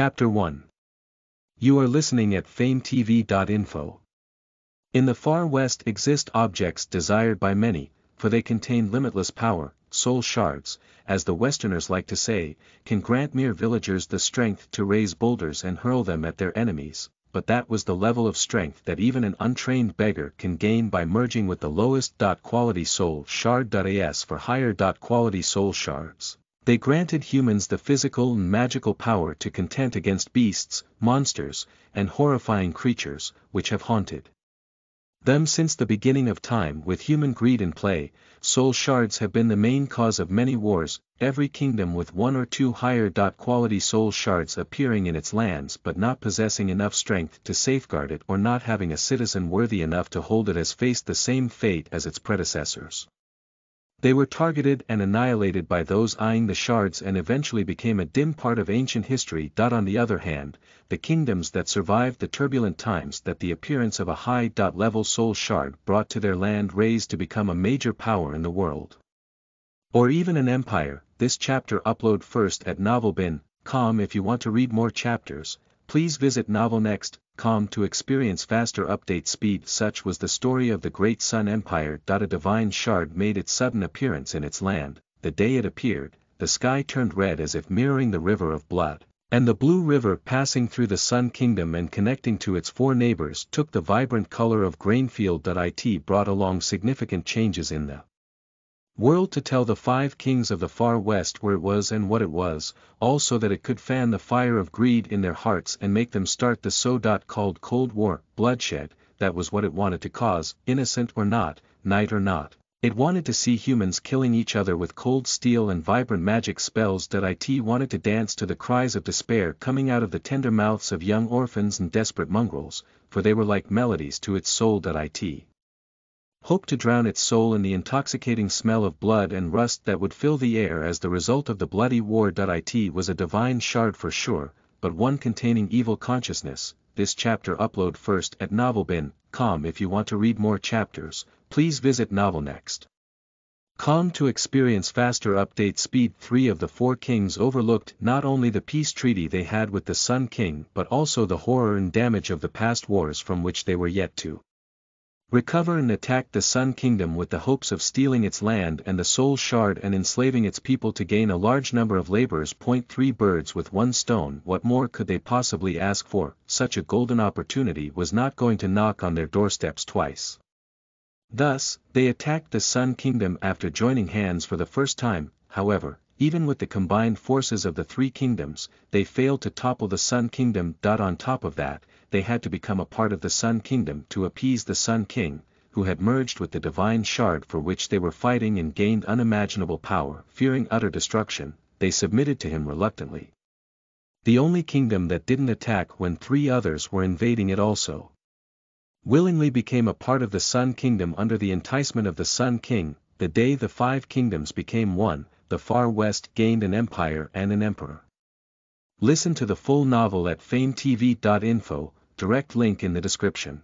Chapter 1 You are listening at fametv.info. In the far west exist objects desired by many, for they contain limitless power, soul shards, as the Westerners like to say, can grant mere villagers the strength to raise boulders and hurl them at their enemies, but that was the level of strength that even an untrained beggar can gain by merging with the lowest quality soul shard.as for higher quality soul shards. They granted humans the physical and magical power to contend against beasts, monsters, and horrifying creatures, which have haunted them since the beginning of time with human greed in play, soul shards have been the main cause of many wars, every kingdom with one or two higher quality soul shards appearing in its lands but not possessing enough strength to safeguard it or not having a citizen worthy enough to hold it has faced the same fate as its predecessors. They were targeted and annihilated by those eyeing the shards and eventually became a dim part of ancient history. On the other hand, the kingdoms that survived the turbulent times that the appearance of a high-level soul shard brought to their land raised to become a major power in the world. Or even an empire, this chapter upload first at novelbin.com if you want to read more chapters, please visit novelnext.com to experience faster update speed such was the story of the great Sun Empire. A divine shard made its sudden appearance in its land, the day it appeared, the sky turned red as if mirroring the river of blood, and the blue river passing through the Sun Kingdom and connecting to its four neighbors took the vibrant color of grainfield. It brought along significant changes in the world to tell the five kings of the far west where it was and what it was, all so that it could fan the fire of greed in their hearts and make them start the so-called Cold War, bloodshed, that was what it wanted to cause, innocent or not, knight or not. It wanted to see humans killing each other with cold steel and vibrant magic spells. that It wanted to dance to the cries of despair coming out of the tender mouths of young orphans and desperate mongrels, for they were like melodies to its soul. that It hoped to drown its soul in the intoxicating smell of blood and rust that would fill the air as the result of the bloody war. It was a divine shard for sure, but one containing evil consciousness. This chapter upload first at novelbin.com if you want to read more chapters, please visit novelnext. Com to experience faster update speed 3 of the four kings overlooked not only the peace treaty they had with the Sun King but also the horror and damage of the past wars from which they were yet to recover and attack the Sun Kingdom with the hopes of stealing its land and the Soul Shard and enslaving its people to gain a large number of laborers. Point three birds with one stone what more could they possibly ask for, such a golden opportunity was not going to knock on their doorsteps twice. Thus, they attacked the Sun Kingdom after joining hands for the first time, however, even with the combined forces of the three kingdoms, they failed to topple the Sun Kingdom. On top of that, they had to become a part of the Sun Kingdom to appease the Sun King, who had merged with the divine shard for which they were fighting and gained unimaginable power. Fearing utter destruction, they submitted to him reluctantly. The only kingdom that didn't attack when three others were invading it also. Willingly became a part of the Sun Kingdom under the enticement of the Sun King, the day the five kingdoms became one, the far west gained an empire and an emperor. Listen to the full novel at fametv.info, direct link in the description.